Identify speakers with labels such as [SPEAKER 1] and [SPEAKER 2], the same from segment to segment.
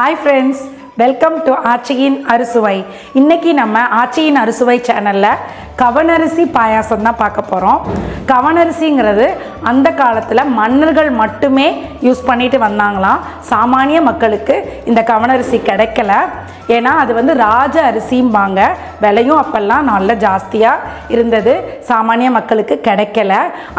[SPEAKER 1] Hi friends welcome to ஆச்சியின் அறுசுவை. இன்றைக்கி நம்ம ஆச்சியின் அறுசுவை சேனலில் கவனரிசி பாயாசம் தான் பார்க்க போகிறோம் கவனரிசிங்கிறது அந்த காலத்தில் மன்னர்கள் மட்டுமே யூஸ் பண்ணிட்டு வந்தாங்களாம். சாமானிய மக்களுக்கு இந்த கவனரிசி கிடைக்கல. ஏன்னா அது வந்து ராஜ அரிசிம்பாங்க. விலையும் அப்போல்லாம் நல்ல ஜாஸ்தியாக இருந்தது. சாமானிய மக்களுக்கு கிடைக்கல.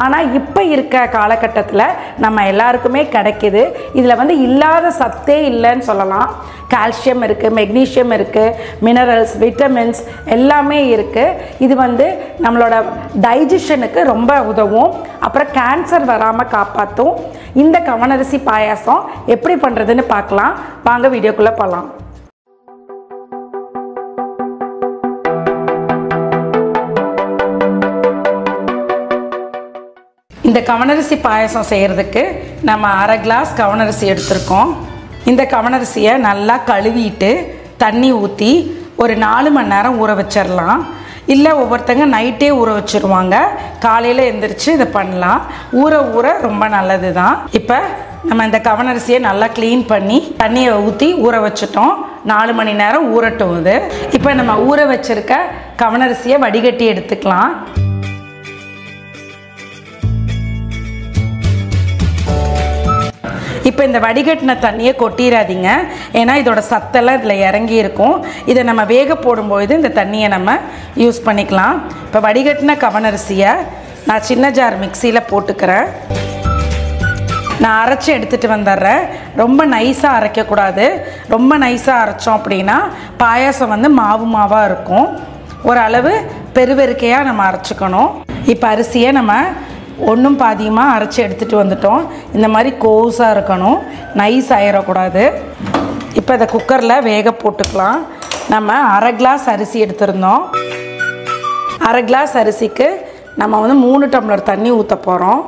[SPEAKER 1] ஆனால் இப்போ இருக்க காலகட்டத்தில் நம்ம எல்லாருக்குமே கிடைக்குது. இதில் வந்து இல்லாத சத்தே இல்லைன்னு சொல்லலாம். கால்சியம் இருக்குது மெக்னீஷியம் இருக்குது மினரல்ஸ் விட்டமின்ஸ் எல்லாமே இருக்குது இது வந்து வந்து நம்மளோட டைஜஷனுக்கு ரொம்ப உதவும். அப்புறம் கேன்சர் வராமல் காப்பாற்றும் இந்த கவனரிசி பாயாசம் எப்படி பண்ணுறதுன்னு பார்க்கலாம். வாங்க வீடியோக்குள்ளே போகலாம் இந்த கவனரிசி பாயசம் செய்கிறதுக்கு நம்ம அரை கிளாஸ் கவனரிசி எடுத்திருக்கோம். இந்த கவனரிசியை நல்லா கழுவிட்டு தண்ணி ஊற்றி ஒரு நாலு மணி நேரம் ஊற வச்சிடலாம் இல்லை ஒவ்வொருத்தங்க நைட்டே ஊற வச்சுருவாங்க. காலையில் எழுந்திரிச்சு இதை பண்ணலாம். ஊற ஊற ரொம்ப நல்லது தான் இப்போ நம்ம இந்த கவனரிசியை நல்லா க்ளீன் பண்ணி தண்ணியை ஊற்றி ஊற வச்சுட்டோம். நாலு மணி நேரம் ஊறட்டும் இது இப்போ நம்ம ஊற வச்சுருக்க கவனரிசியை வடிகட்டி எடுத்துக்கலாம். இப்போ இந்த வடிகட்டின தண்ணியை கொட்டிடாதீங்க ஏன்னா இதோட சத்தெல்லாம் இதில் இறங்கி இருக்கும் இதை நம்ம வேக போடும்பொழுது இந்த தண்ணியை நம்ம யூஸ் பண்ணிக்கலாம். இப்போ வடிகட்டின கவனரிசியை நான் சின்ன ஜார் மிக்சியில் போட்டுக்கிறேன். நான் அரைச்சி எடுத்துகிட்டு வந்துடுறேன். ரொம்ப நைஸாக அரைக்கக்கூடாது. ரொம்ப நைஸாக அரைச்சோம் அப்படின்னா பாயாசம் வந்து மாவு மாவாக இருக்கும். ஓரளவு பெருவெருக்கையாக நம்ம அரைச்சிக்கணும். இப்போ அரிசியை நம்ம ஒன்றும் பாதியமாக அரைச்சி எடுத்துகிட்டு வந்துட்டோம். இந்த மாதிரி கோஸாக இருக்கணும். நைஸ் ஆயிடக்கூடாது இப்போ இதை குக்கரில் வேக போட்டுக்கலாம். நம்ம அரை கிளாஸ் அரிசி எடுத்திருந்தோம். அரை கிளாஸ் அரிசிக்கு நம்ம வந்து மூணு டம்ளர் தண்ணி ஊற்ற போகிறோம்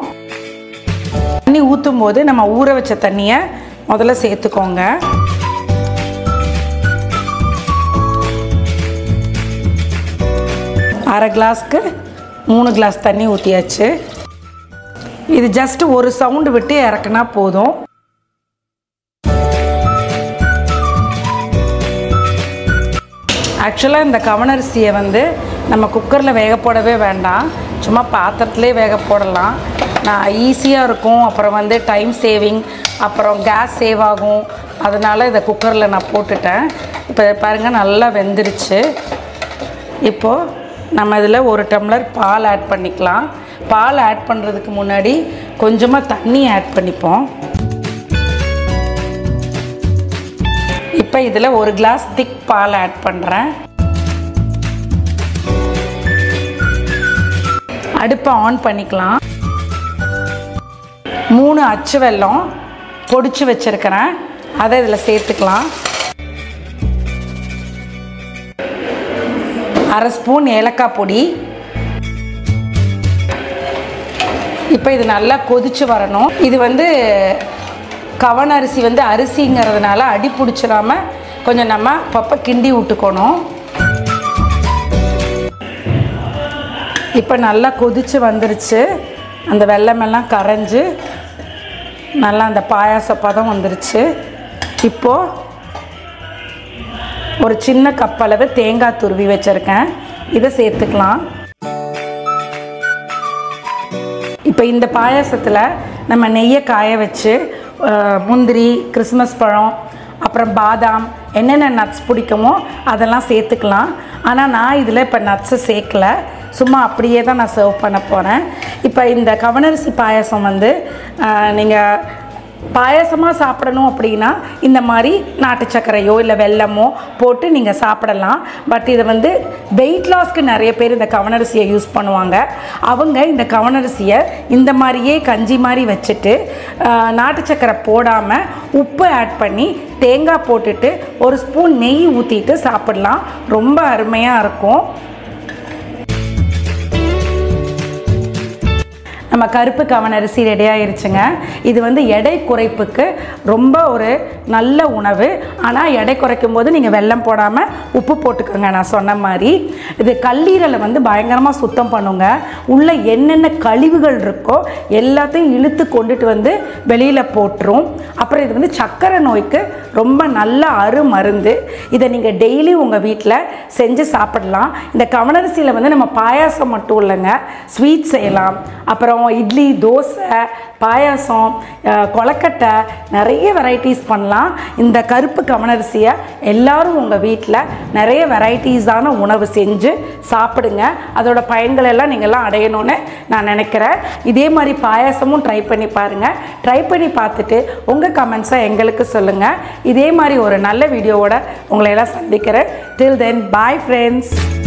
[SPEAKER 1] தண்ணி ஊற்றும் போது நம்ம ஊற வச்ச தண்ணியை முதல்ல சேர்த்துக்கோங்க. அரை கிளாஸ்க்கு மூணு கிளாஸ் தண்ணி ஊற்றியாச்சு இது ஜஸ்ட் ஒரு சவுண்டு விட்டு இறக்குனா போதும். ஆக்சுவலாக இந்த கவனரிசியை வந்து நம்ம குக்கரில் வேக போடவே வேண்டாம். சும்மா பாத்திரத்துலேயே வேக போடலாம். நான் ஈஸியாக இருக்கும். அப்புறம் வந்து டைம் சேவிங் அப்புறம் கேஸ் சேவ் ஆகும். அதனால் இதை குக்கரில் நான் போட்டுட்டேன். இப்போ பாருங்கள் நல்லா வெந்துருச்சு. இப்போது நம்ம இதில் ஒரு டம்ளர் பால் ஆட் பண்ணிக்கலாம். பால் ஆட் பண்ணுறதுக்கு முன்னாடி கொஞ்சமாக தண்ணி ஆட் பண்ணிப்போம். இப்போ இதில் ஒரு கிளாஸ் திக் பால் ஆட் பண்ணுறேன் அடுப்பை ஆன் பண்ணிக்கலாம். மூணு அச்சு வெல்லம் பொடிச்சு வச்சுருக்கிறேன். அதை இதில் சேர்த்துக்கலாம். அரை ஸ்பூன் ஏலக்காய் பொடி. இப்போ இது நல்லா கொதிச்சு வரணும். இது வந்து கவன அரிசி வந்து அரிசிங்கிறதுனால அடி பிடிச்சிடாம கொஞ்சம் நம்ம பப்பை கிண்டி விட்டுக்கணும் இப்போ நல்லா கொதிச்சு வந்துருச்சு. அந்த வெள்ளமெல்லாம் கரைஞ்சி நல்லா அந்த பாயாச பதம் வந்துருச்சு. இப்போது ஒரு சின்ன கப்பளவு தேங்காய் துருவி வச்சுருக்கேன். இதை சேர்த்துக்கலாம். இப்போ இந்த பாயாசத்தில் நம்ம நெய்யை காய வச்சு முந்திரி கிறிஸ்மஸ் பழம் அப்புறம் பாதாம் என்னென்ன நட்ஸ் பிடிக்குமோ அதெல்லாம் சேர்த்துக்கலாம். ஆனால் நான் இதில் இப்போ நட்ஸை சேர்க்கல. சும்மா அப்படியே தான் நான் சர்வ் பண்ண போகிறேன் இப்போ இந்த கவனரிசி பாயாசம் வந்து நீங்கள் பாயசமாக சாப்பிடணும் அப்படின்னா இந்த மாதிரி நாட்டு சர்க்கரையோ இல்லை வெல்லமோ போட்டு நீங்கள் சாப்பிடலாம். பட் இதை வந்து வெயிட் லாஸ்க்கு நிறைய பேர் இந்த கவனரிசியை யூஸ் பண்ணுவாங்க. அவங்க இந்த கவனரிசியை இந்த மாதிரியே கஞ்சி மாதிரி வச்சுட்டு நாட்டு சர்க்கரை போடாமல் உப்பு ஆட் பண்ணி தேங்காய் போட்டுட்டு ஒரு ஸ்பூன் நெய் ஊற்றிட்டு சாப்பிடலாம். ரொம்ப அருமையாக இருக்கும். நம்ம கருப்பு கவனரிசி ரெடி ஆயிருச்சுங்க. இது வந்து எடை குறைப்புக்கு ரொம்ப ஒரு நல்ல உணவு. ஆனால் எடை குறைக்கும் போது நீங்கள் வெள்ளம் போடாமல் உப்பு போட்டுக்கோங்க. நான் சொன்ன மாதிரி இது கல்லீரலை வந்து பயங்கரமாக சுத்தம் பண்ணுங்க. உள்ளே என்னென்ன கழிவுகள் இருக்கோ எல்லாத்தையும் இழுத்து கொண்டுட்டு வந்து வெளியில் போட்டுரும். அப்புறம் இது வந்து சக்கரை நோய்க்கு ரொம்ப நல்ல அருமருந்து. இதை நீங்கள் டெய்லி உங்கள் வீட்டில் செஞ்சு சாப்பிடலாம். இந்த கவனரிசியில் வந்து நம்ம பாயாசம் மட்டும் இல்லைங்க. ஸ்வீட் செய்யலாம். அப்புறம் இட்லி தோசை பாயாசம் அஹ், நிறைய வெரைட்டிஸ் பண்ணலாம். இந்த கருப்பு கவனரிசியை எல்லோரும் உங்கள் வீட்டில் நிறைய வெரைட்டிஸான உணவு செஞ்சு சாப்பிடுங்க. அதோட பயன்கள் எல்லாம் நீங்கள்லாம் அடையணும்னு நான் நினைக்கிறேன். இதே மாதிரி பாயாசமும் ட்ரை பண்ணி பாருங்கள் ட்ரை பண்ணி பார்த்துட்டு உங்கள் கமெண்ட்ஸை எங்களுக்கு சொல்லுங்கள் இதே மாதிரி ஒரு நல்ல வீடியோவோட உங்களை எல்லாம் சந்திக்கிறேன். டில் தென் பாய் ஃப்ரெண்ட்ஸ்